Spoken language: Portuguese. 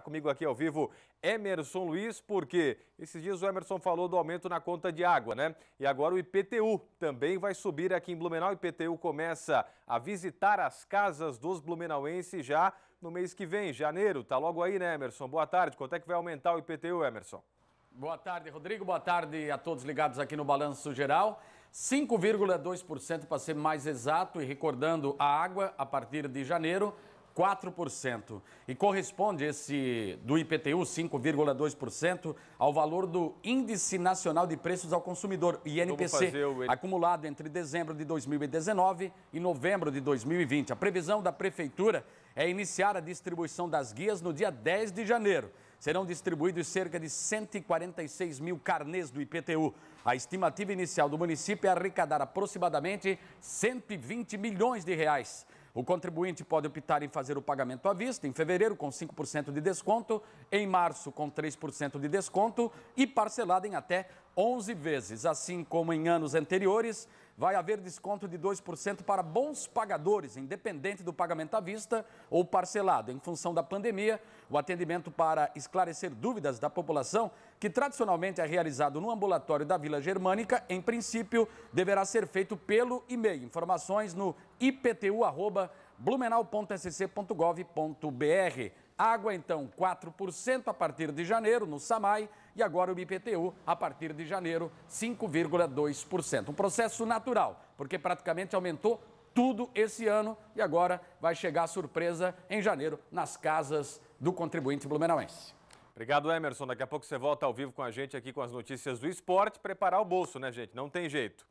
Comigo aqui ao vivo, Emerson Luiz, porque esses dias o Emerson falou do aumento na conta de água, né? E agora o IPTU também vai subir aqui em Blumenau. O IPTU começa a visitar as casas dos blumenauenses já no mês que vem, janeiro. Tá logo aí, né, Emerson? Boa tarde. Quanto é que vai aumentar o IPTU, Emerson? Boa tarde, Rodrigo. Boa tarde a todos ligados aqui no Balanço Geral. 5,2% para ser mais exato e recordando a água a partir de janeiro 4%. E corresponde esse do IPTU, 5,2%, ao valor do Índice Nacional de Preços ao Consumidor, INPC, o... acumulado entre dezembro de 2019 e novembro de 2020. A previsão da Prefeitura é iniciar a distribuição das guias no dia 10 de janeiro. Serão distribuídos cerca de 146 mil carnês do IPTU. A estimativa inicial do município é arrecadar aproximadamente 120 milhões de reais. O contribuinte pode optar em fazer o pagamento à vista em fevereiro com 5% de desconto, em março com 3% de desconto e parcelado em até 11 vezes. Assim como em anos anteriores, vai haver desconto de 2% para bons pagadores, independente do pagamento à vista ou parcelado. Em função da pandemia, o atendimento para esclarecer dúvidas da população, que tradicionalmente é realizado no ambulatório da Vila Germânica, em princípio, deverá ser feito pelo e-mail. Informações no iptu.blumenau.sc.gov.br. Água, então, 4% a partir de janeiro no SAMAI e agora o IPTU a partir de janeiro, 5,2%. Um processo natural, porque praticamente aumentou tudo esse ano e agora vai chegar a surpresa em janeiro nas casas do contribuinte blumenauense. Obrigado, Emerson. Daqui a pouco você volta ao vivo com a gente aqui com as notícias do esporte. Preparar o bolso, né, gente? Não tem jeito.